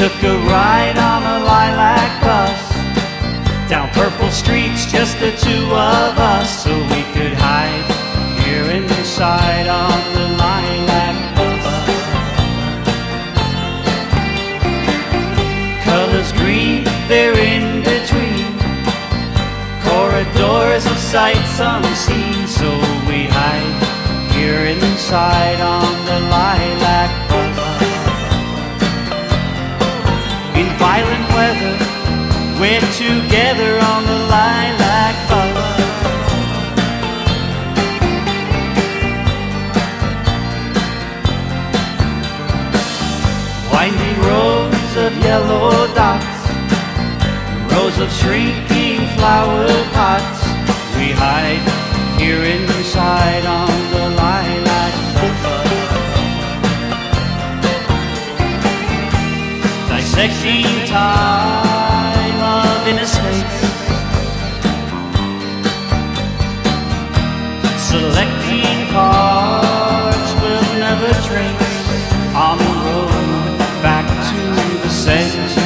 took a ride on a lilac bus down purple streets, just the two of us, so we could hide here inside on the lilac bus. Colors green, they're in between corridors of sights unseen, so we hide here inside on violent weather, we're together on the lilac bus. Winding rows of yellow dots, rows of shrinking flower pots. sexy time of innocence. Selecting cards will never trace on the road back to the center.